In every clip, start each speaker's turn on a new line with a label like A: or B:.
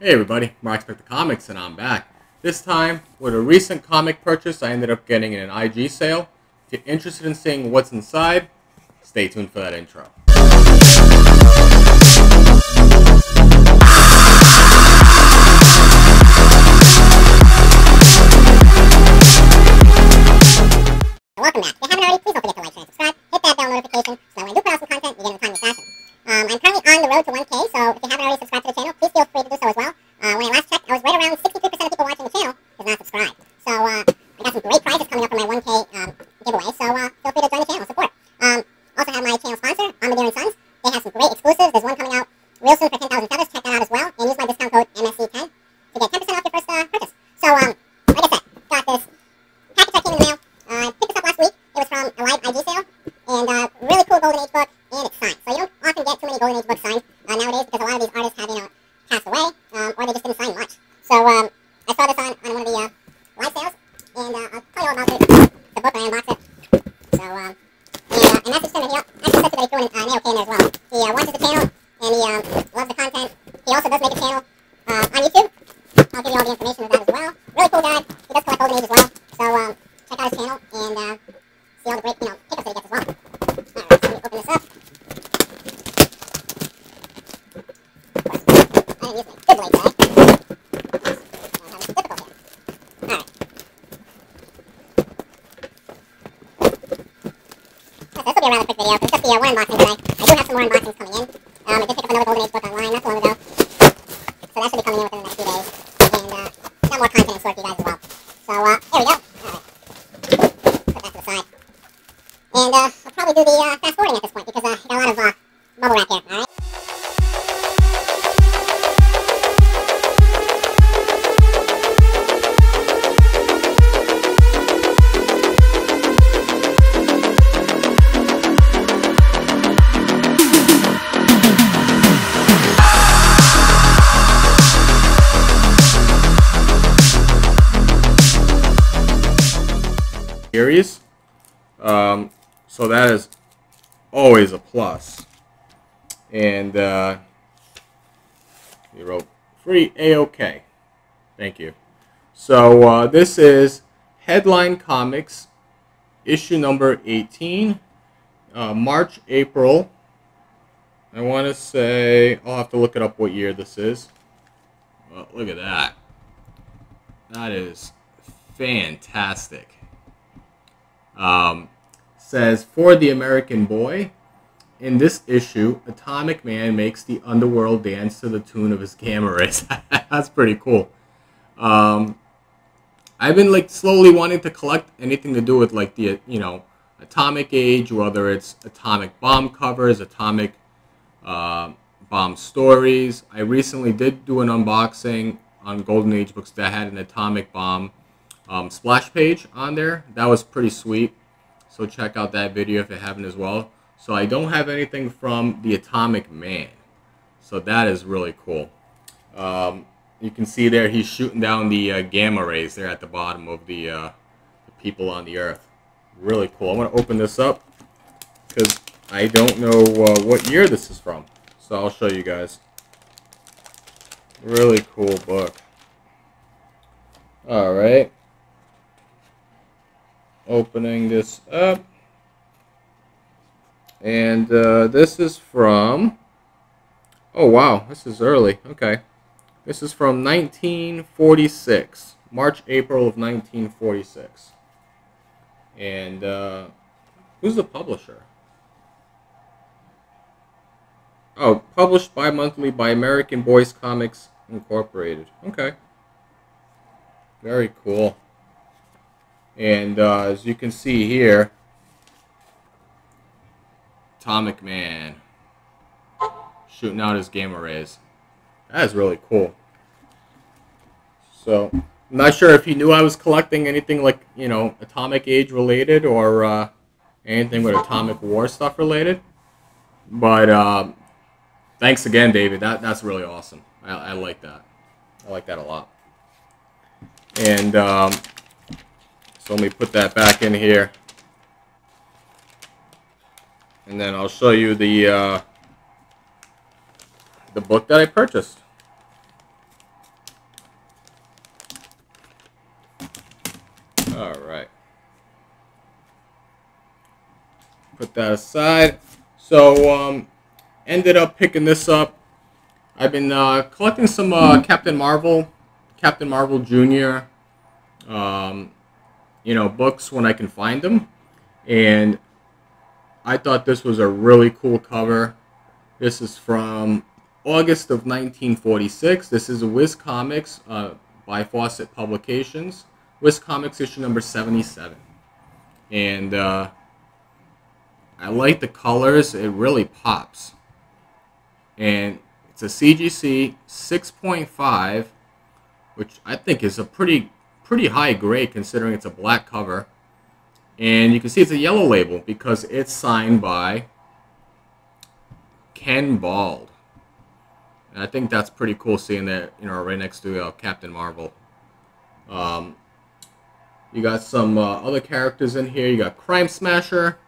A: Hey everybody, Marc Spector Comics and I'm back. This time, with a recent comic purchase I ended up getting in an IG sale. If you're interested in seeing what's inside, stay tuned for that intro.
B: Welcome back. いいかい？で、ちゃんとその？Be a rather quick video. It's just the uh, one unboxing today. I do have some more unboxings coming in. Um, I did pick up another Golden Age book online
A: Series. Um, so that is always a plus. And uh, he wrote free A-OK. Thank you. So uh, this is Headline Comics, issue number 18, uh, March, April. I want to say, I'll have to look it up what year this is. Well, look at that. That is fantastic. Um, says, For the American Boy, in this issue, Atomic Man makes the underworld dance to the tune of his gamma rays. That's pretty cool. Um, I've been like slowly wanting to collect anything to do with like the you know atomic age, whether it's atomic bomb covers, atomic uh, bomb stories. I recently did do an unboxing on Golden Age books that had an atomic bomb um, splash page on there. That was pretty sweet. So check out that video if you haven't as well. So I don't have anything from the Atomic Man. So that is really cool. Um, you can see there he's shooting down the uh, gamma rays there at the bottom of the, uh, the people on the Earth. Really cool. I'm going to open this up because I don't know uh, what year this is from. So I'll show you guys. Really cool book. Alright opening this up. And uh, this is from, oh wow, this is early, okay. This is from 1946, March, April of 1946. And uh, who's the publisher? Oh, published bi-monthly by American Boys Comics Incorporated. Okay. Very cool. And uh, as you can see here, Atomic Man shooting out his gamma rays. That is really cool. So, I'm not sure if he knew I was collecting anything like, you know, Atomic Age related or uh, anything with Atomic War stuff related. But uh, thanks again, David. That That's really awesome. I, I like that. I like that a lot. And um, so let me put that back in here. And then I'll show you the uh, the book that I purchased. All right. Put that aside. So um, ended up picking this up. I've been uh, collecting some uh, Captain Marvel, Captain Marvel Junior. Um, you know, books when I can find them, and I thought this was a really cool cover. This is from August of 1946. This is a Whiz Comics uh, by Fawcett Publications. Whiz Comics issue number 77. And uh, I like the colors. It really pops. And it's a CGC 6.5, which I think is a pretty pretty high grade considering it's a black cover. And you can see it's a yellow label because it's signed by Ken Bald. And I think that's pretty cool seeing that, you know, right next to uh, Captain Marvel. Um, you got some uh, other characters in here. You got Crime Smasher,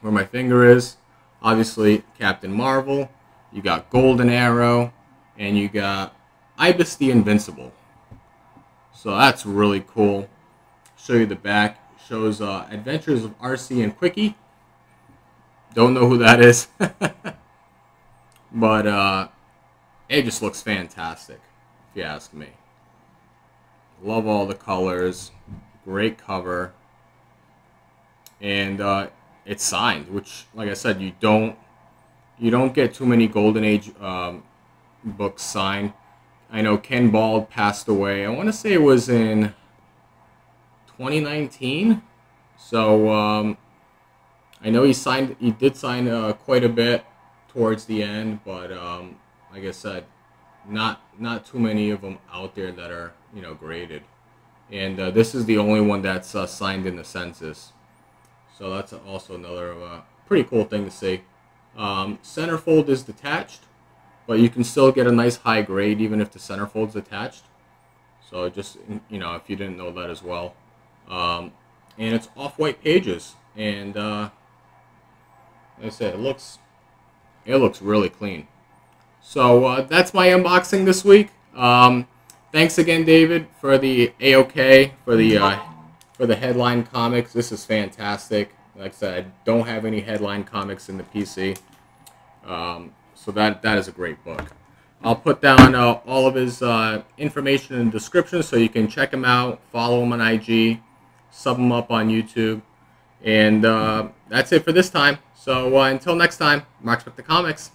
A: where my finger is. Obviously, Captain Marvel. You got Golden Arrow. And you got Ibis the Invincible. So that's really cool. Show you the back. Shows uh, Adventures of RC and Quickie. Don't know who that is. but uh, it just looks fantastic, if you ask me. Love all the colors. Great cover. And uh, it's signed, which, like I said, you don't you don't get too many Golden Age um, books signed. I know Ken Bald passed away. I want to say it was in 2019. So um, I know he signed. He did sign uh, quite a bit towards the end, but um, like I said, not not too many of them out there that are you know graded. And uh, this is the only one that's uh, signed in the census. So that's also another uh, pretty cool thing to see. Um, centerfold is detached but you can still get a nice high grade even if the centerfold's attached. So just, you know, if you didn't know that as well. Um, and it's off-white pages. And uh, like I said, it looks, it looks really clean. So uh, that's my unboxing this week. Um, thanks again, David, for the AOK, for the, uh, for the headline comics. This is fantastic. Like I said, I don't have any headline comics in the PC. Um, so that that is a great book. I'll put down uh, all of his uh, information in the description so you can check him out, follow him on IG, sub him up on YouTube. And uh, that's it for this time. So uh, until next time, Marc Spector Comics.